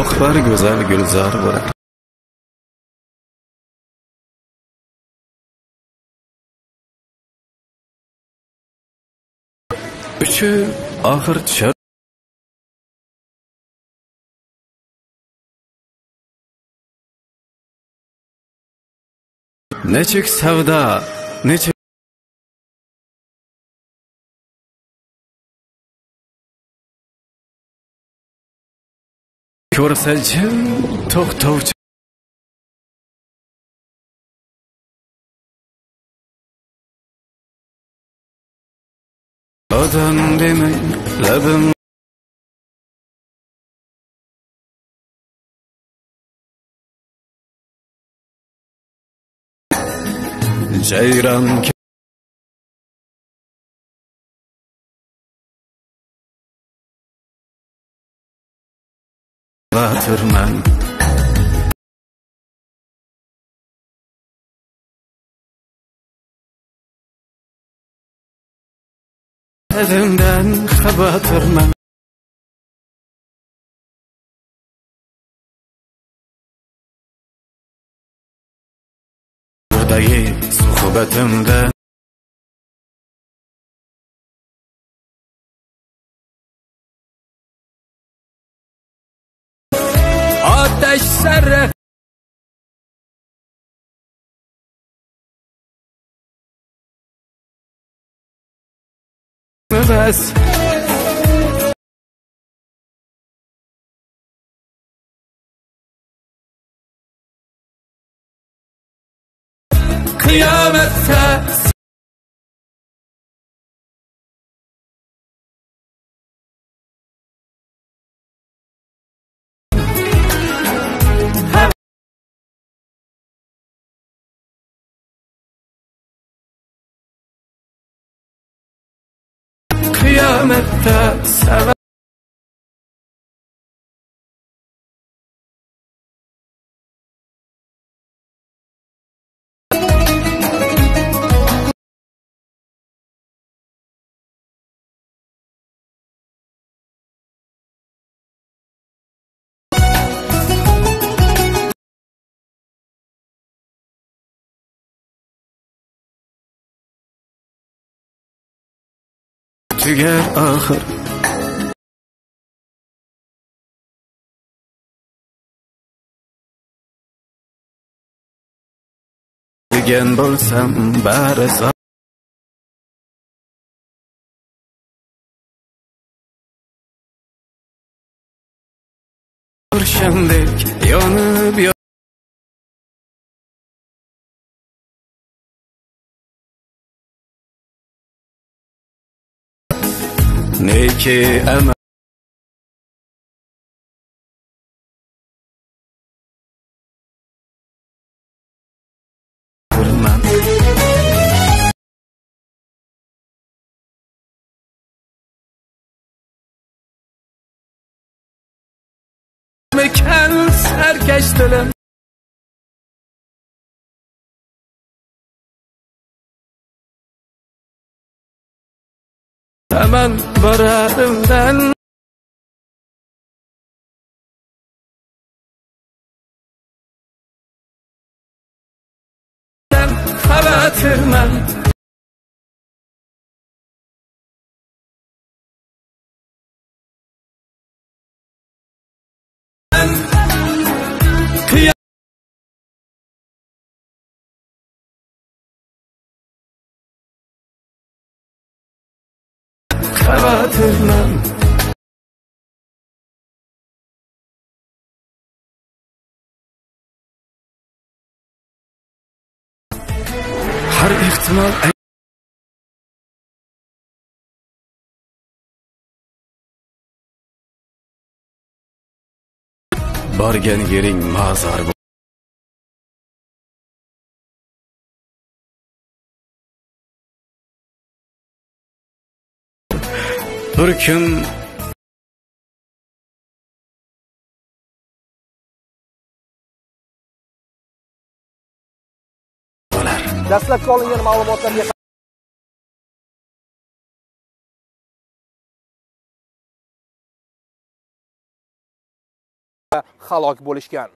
oqlar go'zal gulzor bo'lar uchi oxir tushar nechuk savdo nechuk ko'rsa jim to'xtovchi odam demay labim فرمان هذندان خباطر من Buradayım sohbetimden Ateş sarraf bas Kıyamette kıyamette sever tugar oxir degan bo'lsam bari son O'rshandek yonib yon neki amal Mekan serkeş dilim Hemen bararımdan Xavotirman Qiyam Xavotirman Har ehtimol borgan yering mozor bo'l- bir kim Dastlabki olingan ma'lumotlarga halok bo'lishgan.